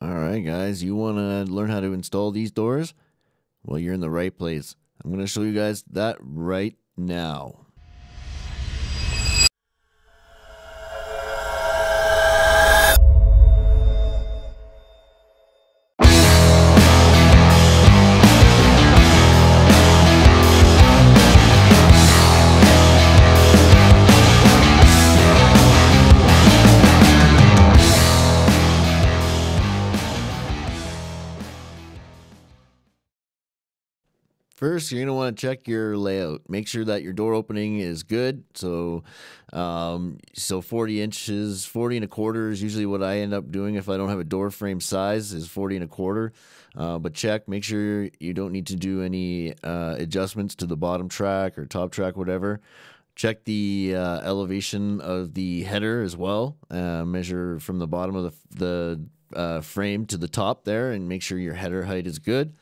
All right, guys, you want to learn how to install these doors? Well, you're in the right place. I'm going to show you guys that right now. First, you're going to want to check your layout. Make sure that your door opening is good. So, um, so 40 inches, 40 and a quarter is usually what I end up doing if I don't have a door frame size is 40 and a quarter. Uh, but check, make sure you don't need to do any uh, adjustments to the bottom track or top track, whatever. Check the uh, elevation of the header as well. Uh, measure from the bottom of the, the uh, frame to the top there and make sure your header height is good.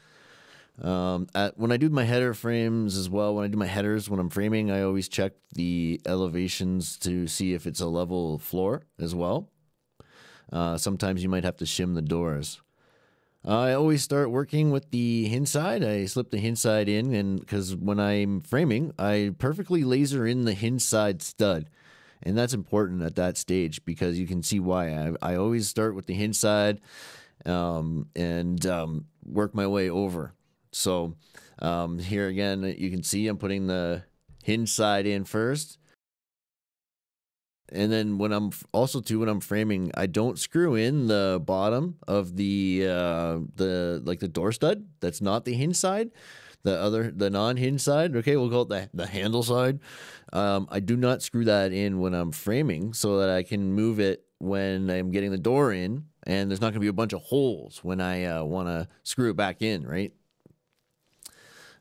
Um, at, when I do my header frames as well, when I do my headers, when I'm framing, I always check the elevations to see if it's a level floor as well. Uh, sometimes you might have to shim the doors. I always start working with the hinge side. I slip the hinge side in, and because when I'm framing, I perfectly laser in the hinge side stud. And that's important at that stage because you can see why. I, I always start with the hinge side um, and um, work my way over. So um, here again, you can see I'm putting the hinge side in first. And then when I'm also too when I'm framing, I don't screw in the bottom of the uh, the like the door stud. That's not the hinge side. The other the non hinge side. Okay, we'll call it the the handle side. Um, I do not screw that in when I'm framing so that I can move it when I'm getting the door in, and there's not going to be a bunch of holes when I uh, want to screw it back in. Right.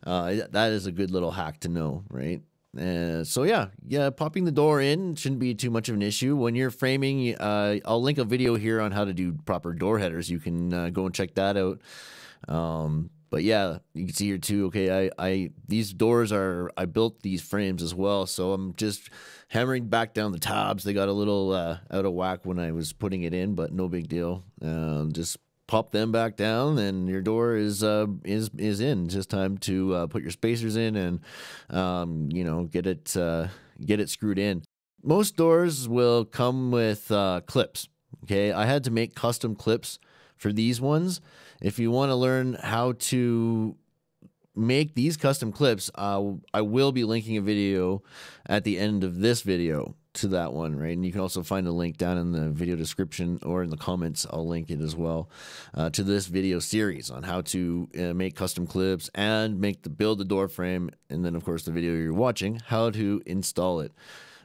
Uh, that is a good little hack to know, right? Uh, so yeah, yeah, popping the door in shouldn't be too much of an issue. When you're framing, uh, I'll link a video here on how to do proper door headers. You can uh, go and check that out. Um, but yeah, you can see here too. Okay, I, I these doors are I built these frames as well, so I'm just hammering back down the tabs. They got a little uh, out of whack when I was putting it in, but no big deal. Um, just pop them back down, and your door is uh, is is in. Just time to uh, put your spacers in and um, you know get it uh, get it screwed in. Most doors will come with uh, clips. Okay, I had to make custom clips for these ones. If you want to learn how to make these custom clips, uh, I will be linking a video at the end of this video to that one, right? And you can also find a link down in the video description or in the comments. I'll link it as well uh, to this video series on how to uh, make custom clips and make the build the door frame, and then of course the video you're watching how to install it.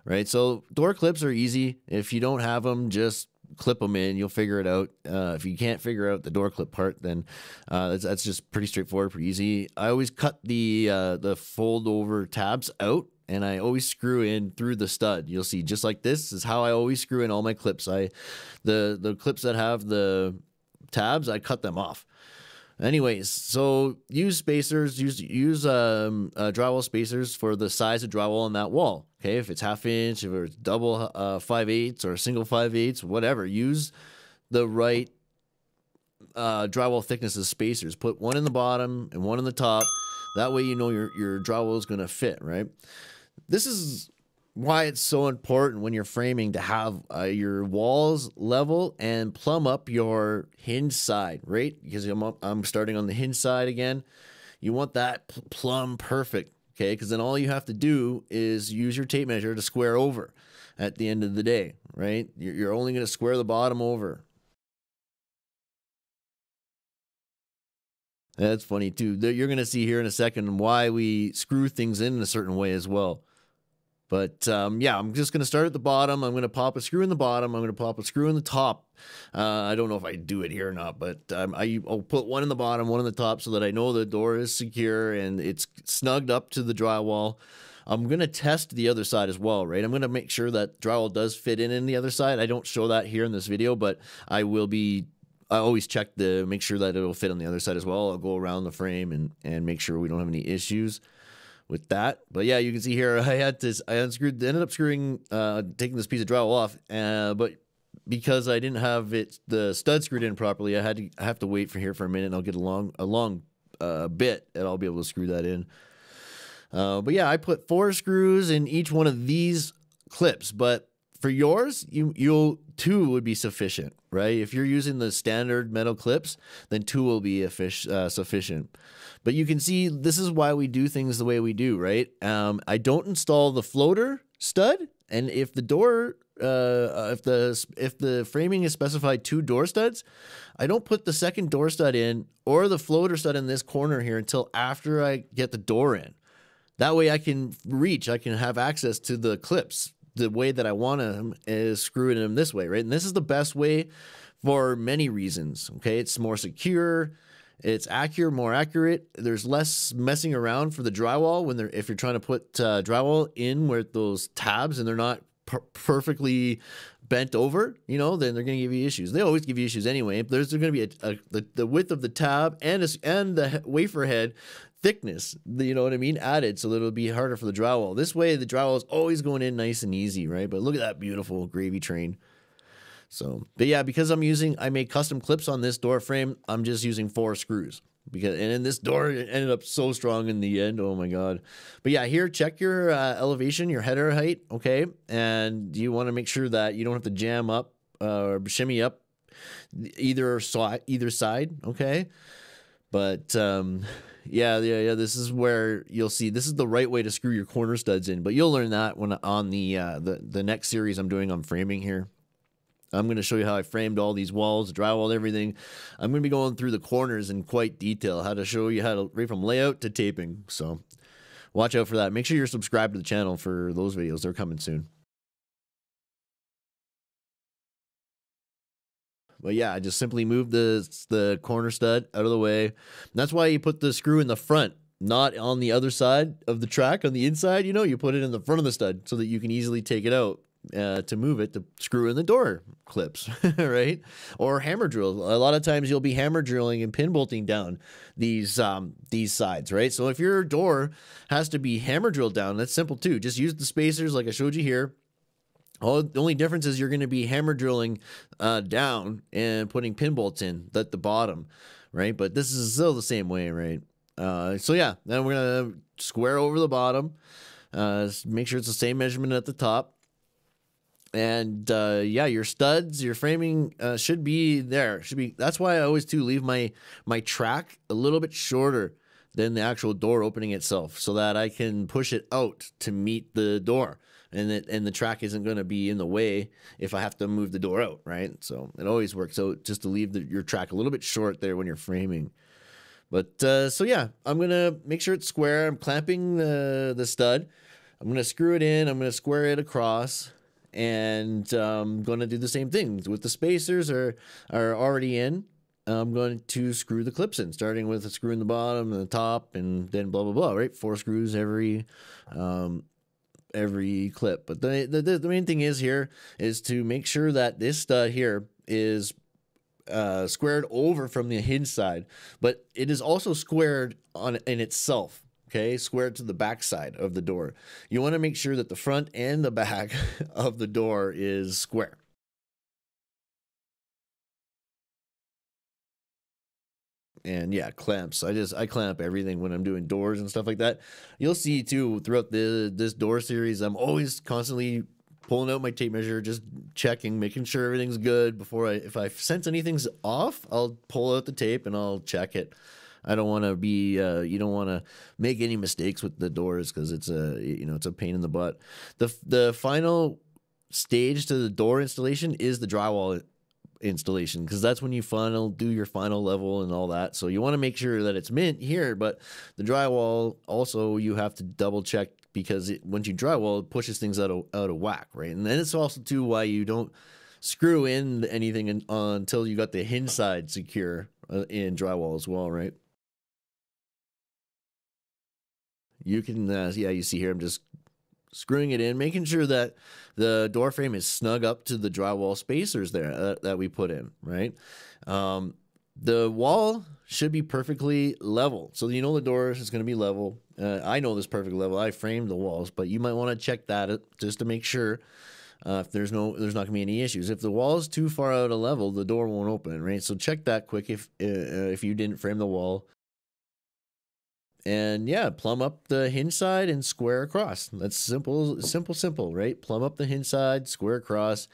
Right, so door clips are easy. If you don't have them, just clip them in. You'll figure it out. Uh, if you can't figure out the door clip part, then uh, that's, that's, just pretty straightforward, pretty easy. I always cut the uh, the fold over tabs out and I always screw in through the stud. You'll see just like this is how I always screw in all my clips. I the the clips that have the tabs, I cut them off. Anyways, so use spacers, use use um, uh, drywall spacers for the size of drywall on that wall. Okay, if it's half inch, if it's double uh, five eighths or single five eighths, whatever, use the right uh, drywall thickness of spacers. Put one in the bottom and one in the top. That way, you know your your drywall is going to fit right. This is why it's so important when you're framing to have uh, your walls level and plumb up your hinge side, right? Because I'm, up, I'm starting on the hinge side again. You want that plumb perfect, okay? Because then all you have to do is use your tape measure to square over at the end of the day, right? You're, you're only going to square the bottom over. That's funny too. You're going to see here in a second why we screw things in, in a certain way as well. But um, yeah, I'm just going to start at the bottom. I'm going to pop a screw in the bottom. I'm going to pop a screw in the top. Uh, I don't know if I do it here or not, but um, I, will put one in the bottom, one in the top so that I know the door is secure and it's snugged up to the drywall. I'm going to test the other side as well, right? I'm going to make sure that drywall does fit in in the other side. I don't show that here in this video, but I will be I always check the make sure that it'll fit on the other side as well. I'll go around the frame and and make sure we don't have any issues with that. But yeah, you can see here I had this I unscrewed ended up screwing uh taking this piece of drywall off. Uh, but because I didn't have it the stud screwed in properly. I had to I have to wait for here for a minute. and I'll get a long a long uh, bit, and I'll be able to screw that in. Uh, but yeah, I put four screws in each one of these clips. But for yours, you you'll two would be sufficient, right? If you're using the standard metal clips, then two will be uh, sufficient. But you can see this is why we do things the way we do, right? Um, I don't install the floater stud, and if the door uh, if the if the framing is specified two door studs, I don't put the second door stud in or the floater stud in this corner here until after I get the door in. That way I can reach, I can have access to the clips the way that I want them is screwing them this way, right? And this is the best way for many reasons. Okay, it's more secure, it's accurate, more accurate. There's less messing around for the drywall when they're if you're trying to put uh, drywall in where those tabs and they're not per- perfectly bent over, you know, then they're going to give you issues. They always give you issues anyway. There's, there's going to be a, a, the, the width of the tab and a, and the wafer head thickness, you know what I mean, added so that it'll be harder for the drywall. This way, the drywall is always going in nice and easy, right? But look at that beautiful gravy train. So, but yeah, because I'm using, I made custom clips on this door frame. I'm just using four screws because, and then this door ended up so strong in the end. Oh my God. But yeah, here, check your uh, elevation, your header height. Okay. And you want to make sure that you don't have to jam up uh, or shimmy up either side, either side. Okay. But, um, yeah, yeah, yeah. This is where you'll see this is the right way to screw your corner studs in, but you'll learn that when on the uh, the the next series I'm doing on framing here. I'm going to show you how I framed all these walls, drywall, everything. I'm going to be going through the corners in quite detail, how to show you how to right from layout to taping. So watch out for that. Make sure you're subscribed to the channel for those videos. They're coming soon. But yeah, I just simply moved the the corner stud out of the way. That's why you put the screw in the front, not on the other side of the track on the inside. You know, you put it in the front of the stud so that you can easily take it out uh, to move it to screw in the door clips, right? Or hammer drill. A lot of times you'll be hammer drilling and pin bolting down these um, these sides, right? So if your door has to be hammer drilled down, that's simple too. Just use the spacers like I showed you here all the only difference is you're going to be hammer drilling uh, down and putting pin bolts in at the bottom, right? But this is still the same way, right? Uh, so yeah, then we're gonna square over the bottom, uh, make sure it's the same measurement at the top, and uh, yeah, your studs, your framing uh, should be there. Should be. That's why I always do leave my my track a little bit shorter than the actual door opening itself, so that I can push it out to meet the door and it, and the track isn't going to be in the way if I have to move the door out, right? So it always works out just to leave the, your track a little bit short there when you're framing. But uh, so yeah, I'm gonna make sure it's square. I'm clamping the the stud. I'm gonna screw it in. I'm gonna square it across, and I'm um, gonna do the same thing with the spacers are are already in. I'm going to screw the clips in, starting with a screw in the bottom and the top, and then blah blah blah. Right, four screws every um, every clip. But the, the the main thing is here is to make sure that this stud here is uh, squared over from the hinge side, but it is also squared on in itself. Okay, squared to the back side of the door. You want to make sure that the front and the back of the door is square. And yeah clamps. I just i clamp everything when i'm doing doors and stuff like that. You'll see too throughout the this door series i'm always constantly pulling out my tape measure just checking making sure everything's good before i if i sense anything's off i'll pull out the tape and i'll check it. I don't want to be uh, you don't want to make any mistakes with the doors because it's a you know it's a pain in the butt. The the final stage to the door installation is the drywall installation because that's when you final do your final level and all that. So you want to make sure that it's mint here, but the drywall also you have to double check because it, once you drywall, it pushes things out of out of whack, right? And then it's also too why you don't screw in anything in, uh, until you got the hinge side secure uh, in drywall as well, right? You can, uh, yeah, you see here, I'm just screwing it in, making sure that the door frame is snug up to the drywall spacers there uh, that we put in, right? Um, the wall should be perfectly level. So you know the door is going to be level. Uh, I know this perfect level. I framed the walls, but you might want to check that just to make sure Uh, if there's no, there's not gonna be any issues. If the wall is too far out of level, the door won't open, right? So check that quick if uh, if you didn't frame the wall. And yeah, plumb up the hinge side and square across. That's simple, simple, simple, right? Plumb up the hinge side, square across.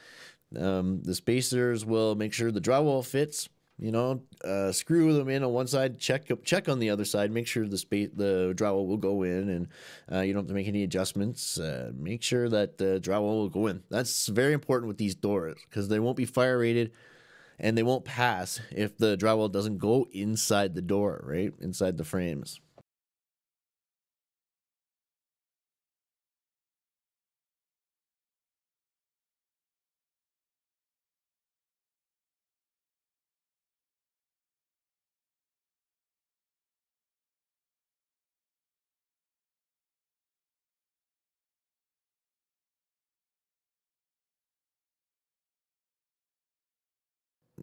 Um, the spacers will make sure the drywall fits you know, uh, screw them in on one side, check check on the other side, make sure the space the drywall will go in, and uh, you don't have to make any adjustments. Uh, make sure that the drywall will go in. That's very important with these doors because they won't be fire rated, and they won't pass if the drywall doesn't go inside the door, right inside the frames.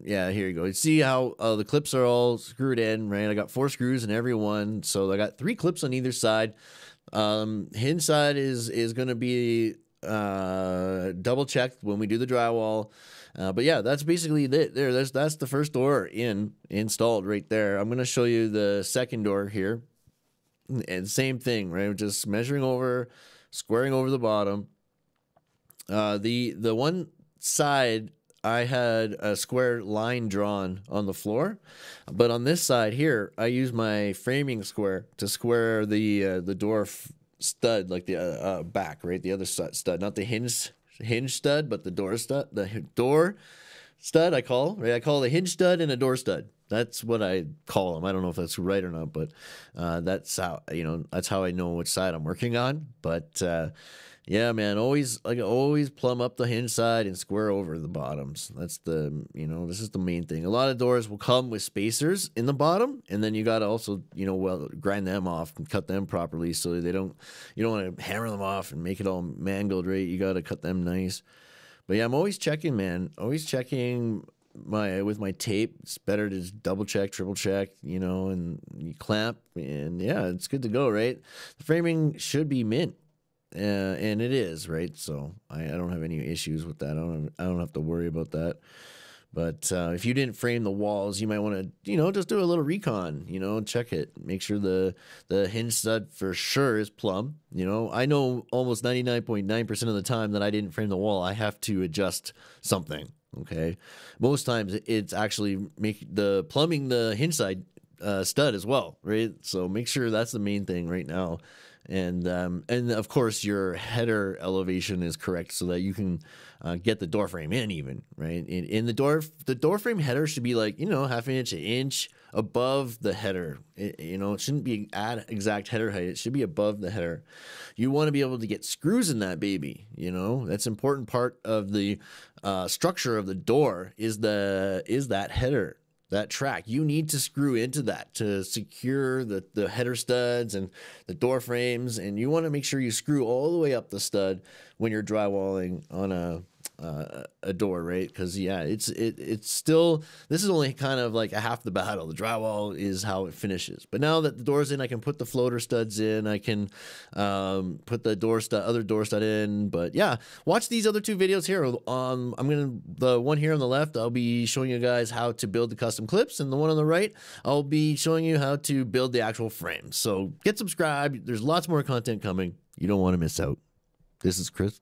Yeah, here you go. You See how uh, the clips are all screwed in, right? I got four screws in every one, so I got three clips on either side. Um, hinge side is is going to be uh, double checked when we do the drywall. Uh, but yeah, that's basically it. There, that's that's the first door in installed right there. I'm going to show you the second door here, and same thing, right? Just measuring over, squaring over the bottom. Uh, the the one side I had a square line drawn on the floor, but on this side here, I use my framing square to square the uh, the door stud, like the uh, uh, back, right, the other stud, not the hinge hinge stud, but the door stud, the door stud. I call right. I call the hinge stud and a door stud. That's what I call them. I don't know if that's right or not, but uh, that's how you know that's how I know which side I'm working on. But uh, yeah, man, always like always plumb up the hinge side and square over the bottoms. That's the you know this is the main thing. A lot of doors will come with spacers in the bottom, and then you got to also you know well grind them off and cut them properly so they don't you don't want to hammer them off and make it all mangled. Right, you got to cut them nice. But yeah, I'm always checking, man. Always checking my with my tape. It's better to double check, triple check, you know, and you clamp, and yeah, it's good to go, right? The framing should be mint uh, and it is right. So I, I, don't have any issues with that. I don't I don't have to worry about that. But uh, if you didn't frame the walls, you might want to, you know, just do a little recon. You know, check it, make sure the the hinge stud for sure is plumb. You know, I know almost ninety nine point nine percent of the time that I didn't frame the wall, I have to adjust something. Okay, most times it's actually make the plumbing the hinge side uh, stud as well, right? So make sure that's the main thing right now and um, and of course your header elevation is correct so that you can uh, get the door frame in even right? In, in the door the door frame header should be like you know half an inch an inch above the header. It, you know it shouldn't be at exact header height. It should be above the header. You want to be able to get screws in that baby you know? That's important part of the uh, structure of the door is the is that header that track. You need to screw into that to secure the, the header studs and the door frames. And you want to make sure you screw all the way up the stud when you're drywalling on a uh, a door, right? Because yeah, it's it it's still this is only kind of like a half the battle. The drywall is how it finishes. But now that the door's in, I can put the floater studs in. I can um, put the door stud, other door stud in. But yeah, watch these other two videos here. Um, I'm gonna the one here on the left. I'll be showing you guys how to build the custom clips, and the one on the right, I'll be showing you how to build the actual frame. So get subscribed. There's lots more content coming. You don't want to miss out. This is Chris